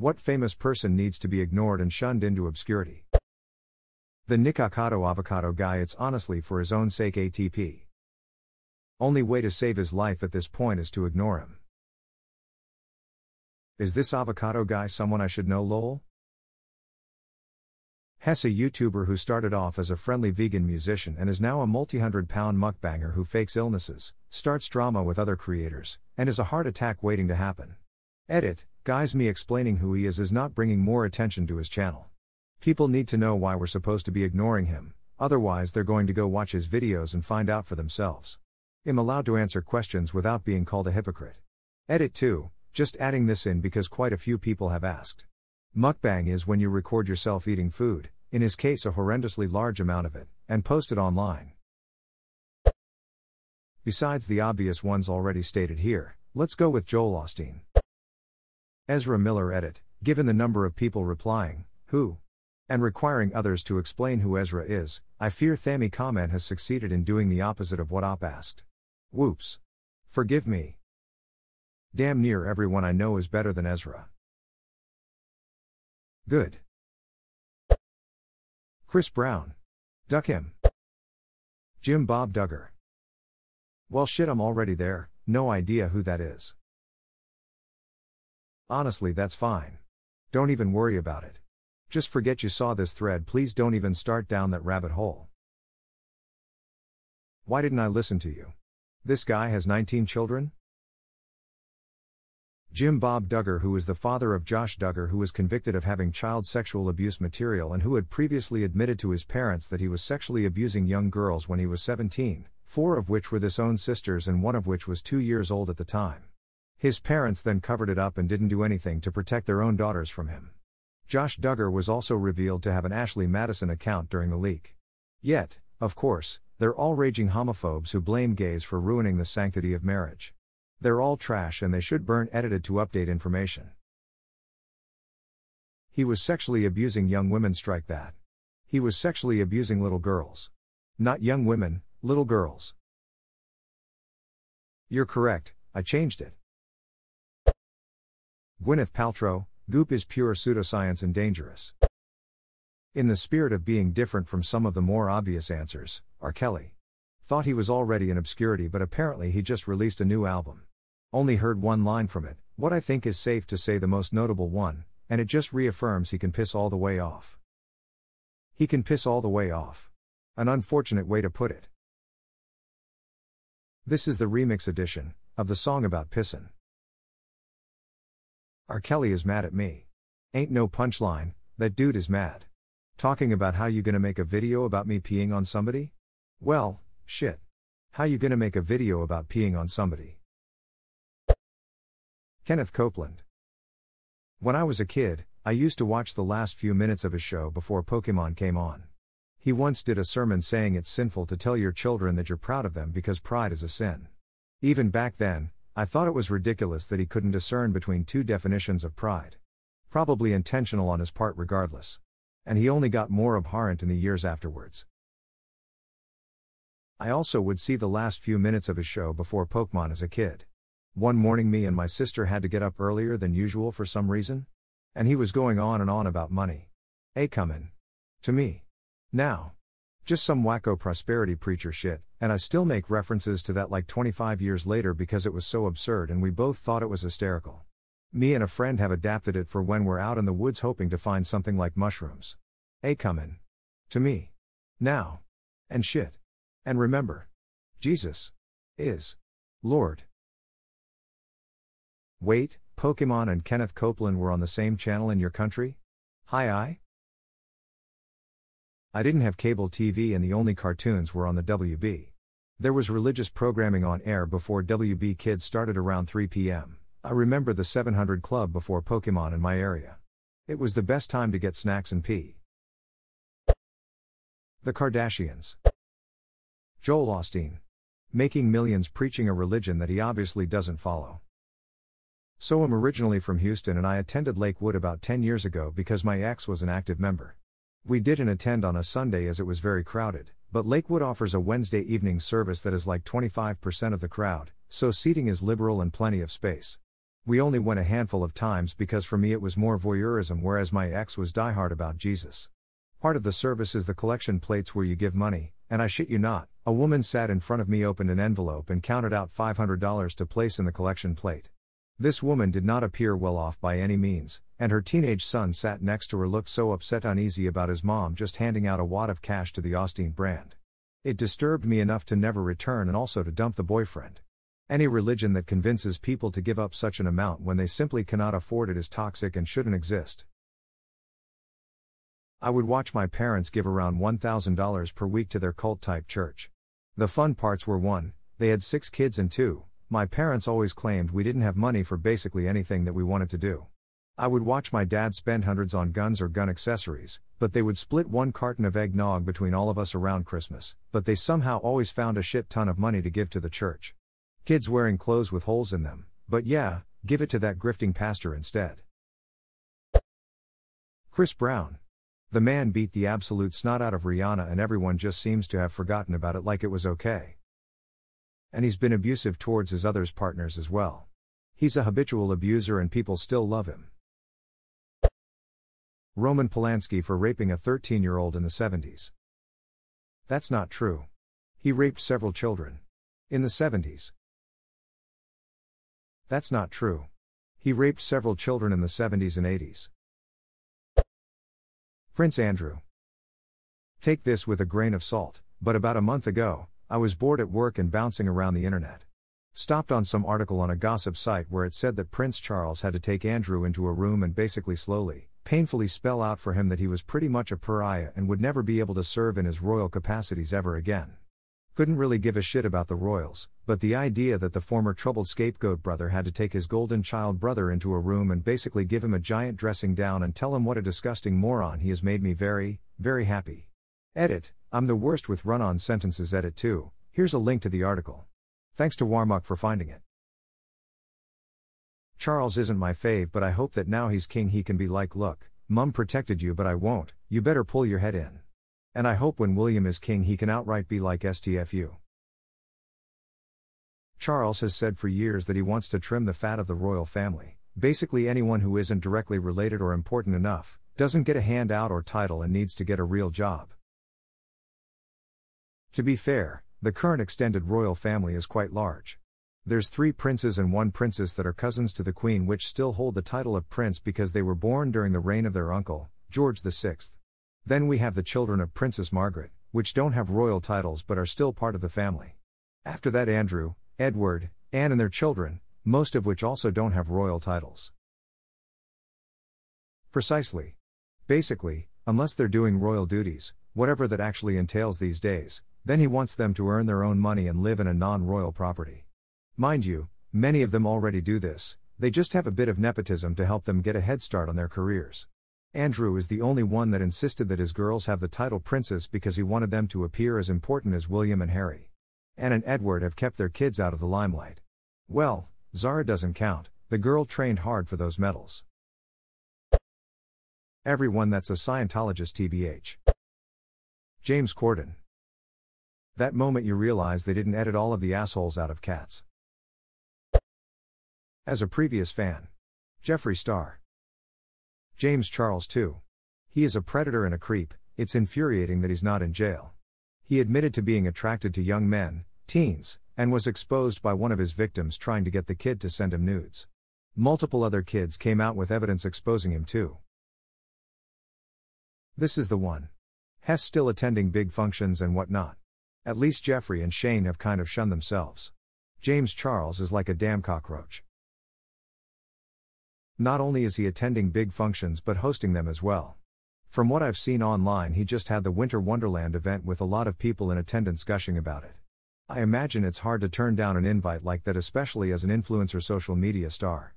What famous person needs to be ignored and shunned into obscurity? The Nikocado avocado guy, it's honestly for his own sake ATP. Only way to save his life at this point is to ignore him. Is this avocado guy someone I should know, lol? Hess, a YouTuber who started off as a friendly vegan musician and is now a multi hundred pound mukbanger who fakes illnesses, starts drama with other creators, and is a heart attack waiting to happen. Edit, guys, me explaining who he is is not bringing more attention to his channel. People need to know why we're supposed to be ignoring him, otherwise, they're going to go watch his videos and find out for themselves. I'm allowed to answer questions without being called a hypocrite. Edit 2, just adding this in because quite a few people have asked. Mukbang is when you record yourself eating food, in his case, a horrendously large amount of it, and post it online. Besides the obvious ones already stated here, let's go with Joel Osteen. Ezra Miller edit, given the number of people replying, who? and requiring others to explain who Ezra is, I fear Thami comment has succeeded in doing the opposite of what Op asked. Whoops. Forgive me. Damn near everyone I know is better than Ezra. Good. Chris Brown. Duck him. Jim Bob Duggar. Well, shit, I'm already there, no idea who that is. Honestly, that's fine. Don't even worry about it. Just forget you saw this thread, please don't even start down that rabbit hole. Why didn't I listen to you? This guy has 19 children? Jim Bob Duggar, who is the father of Josh Duggar, who was convicted of having child sexual abuse material and who had previously admitted to his parents that he was sexually abusing young girls when he was 17, four of which were his own sisters and one of which was two years old at the time. His parents then covered it up and didn't do anything to protect their own daughters from him. Josh Duggar was also revealed to have an Ashley Madison account during the leak. Yet, of course, they're all raging homophobes who blame gays for ruining the sanctity of marriage. They're all trash and they should burn edited to update information. He was sexually abusing young women, strike that. He was sexually abusing little girls. Not young women, little girls. You're correct, I changed it. Gwyneth Paltrow, Goop is pure pseudoscience and dangerous. In the spirit of being different from some of the more obvious answers, R. Kelly thought he was already in obscurity, but apparently he just released a new album. Only heard one line from it, what I think is safe to say the most notable one, and it just reaffirms he can piss all the way off. He can piss all the way off. An unfortunate way to put it. This is the remix edition of the song about pissin'. R. Kelly is mad at me. Ain't no punchline, that dude is mad. Talking about how you gonna make a video about me peeing on somebody? Well, shit. How you gonna make a video about peeing on somebody? Kenneth Copeland. When I was a kid, I used to watch the last few minutes of his show before Pokemon came on. He once did a sermon saying it's sinful to tell your children that you're proud of them because pride is a sin. Even back then, I thought it was ridiculous that he couldn't discern between two definitions of pride. Probably intentional on his part, regardless. And he only got more abhorrent in the years afterwards. I also would see the last few minutes of his show before Pokemon as a kid. One morning, me and my sister had to get up earlier than usual for some reason. And he was going on and on about money. A comin'. To me. Now. Just some wacko prosperity preacher shit, and I still make references to that like 25 years later because it was so absurd and we both thought it was hysterical. Me and a friend have adapted it for when we're out in the woods hoping to find something like mushrooms. A comin'. To me. Now. And shit. And remember. Jesus. Is. Lord. Wait, Pokemon and Kenneth Copeland were on the same channel in your country? Hi, I? I didn't have cable TV and the only cartoons were on the WB. There was religious programming on air before WB Kids started around 3 p.m. I remember the 700 Club before Pokemon in my area. It was the best time to get snacks and pee. The Kardashians. Joel Osteen. Making millions preaching a religion that he obviously doesn't follow. So I'm originally from Houston and I attended Lakewood about 10 years ago because my ex was an active member. We didn't attend on a Sunday as it was very crowded, but Lakewood offers a Wednesday evening service that is like 25% of the crowd, so seating is liberal and plenty of space. We only went a handful of times because for me it was more voyeurism, whereas my ex was diehard about Jesus. Part of the service is the collection plates where you give money, and I shit you not, a woman sat in front of me, opened an envelope, and counted out $500 to place in the collection plate. This woman did not appear well off by any means, and her teenage son sat next to her looked so upset uneasy about his mom just handing out a wad of cash to the Austin brand. It disturbed me enough to never return and also to dump the boyfriend. Any religion that convinces people to give up such an amount when they simply cannot afford it is toxic and shouldn't exist. I would watch my parents give around $1,000 per week to their cult type church. The fun parts were 1, they had 6 kids, and 2, my parents always claimed we didn't have money for basically anything that we wanted to do. I would watch my dad spend hundreds on guns or gun accessories, but they would split one carton of eggnog between all of us around Christmas, but they somehow always found a shit ton of money to give to the church. Kids wearing clothes with holes in them, but yeah, give it to that grifting pastor instead. Chris Brown. The man beat the absolute snot out of Rihanna, and everyone just seems to have forgotten about it like it was okay. And he's been abusive towards his other's partners as well. He's a habitual abuser and people still love him. Roman Polanski for raping a 13 year old in the 70s. That's not true. He raped several children. In the 70s. That's not true. He raped several children in the 70s and 80s. Prince Andrew. Take this with a grain of salt, but about a month ago, I was bored at work and bouncing around the internet. Stopped on some article on a gossip site where it said that Prince Charles had to take Andrew into a room and basically slowly, painfully spell out for him that he was pretty much a pariah and would never be able to serve in his royal capacities ever again. Couldn't really give a shit about the royals, but the idea that the former troubled scapegoat brother had to take his golden child brother into a room and basically give him a giant dressing down and tell him what a disgusting moron he has made me very, very happy. Edit, I'm the worst with run on sentences, edit too. Here's a link to the article. Thanks to Warmuck for finding it. Charles isn't my fave, but I hope that now he's king he can be like, look, mum protected you, but I won't, you better pull your head in. And I hope when William is king he can outright be like STFU. Charles has said for years that he wants to trim the fat of the royal family. Basically, anyone who isn't directly related or important enough, doesn't get a handout or title, and needs to get a real job. To be fair, the current extended royal family is quite large. There's three princes and one princess that are cousins to the queen, which still hold the title of prince because they were born during the reign of their uncle, George VI. Then we have the children of Princess Margaret, which don't have royal titles but are still part of the family. After that, Andrew, Edward, Anne, and their children, most of which also don't have royal titles. Precisely. Basically, unless they're doing royal duties, whatever that actually entails these days, then he wants them to earn their own money and live in a non royal property. Mind you, many of them already do this, they just have a bit of nepotism to help them get a head start on their careers. Andrew is the only one that insisted that his girls have the title princess because he wanted them to appear as important as William and Harry. Anne and Edward have kept their kids out of the limelight. Well, Zara doesn't count, the girl trained hard for those medals. Everyone that's a Scientologist, TBH. James Corden. That moment you realize they didn't edit all of the assholes out of cats. As a previous fan, Jeffree Star. James Charles, too. He is a predator and a creep, it's infuriating that he's not in jail. He admitted to being attracted to young men, teens, and was exposed by one of his victims trying to get the kid to send him nudes. Multiple other kids came out with evidence exposing him too. This is the one. Hess still attending big functions and whatnot. At least Jeffree and Shane have kind of shunned themselves. James Charles is like a damn cockroach. Not only is he attending big functions but hosting them as well. From what I've seen online, he just had the Winter Wonderland event with a lot of people in attendance gushing about it. I imagine it's hard to turn down an invite like that, especially as an influencer social media star.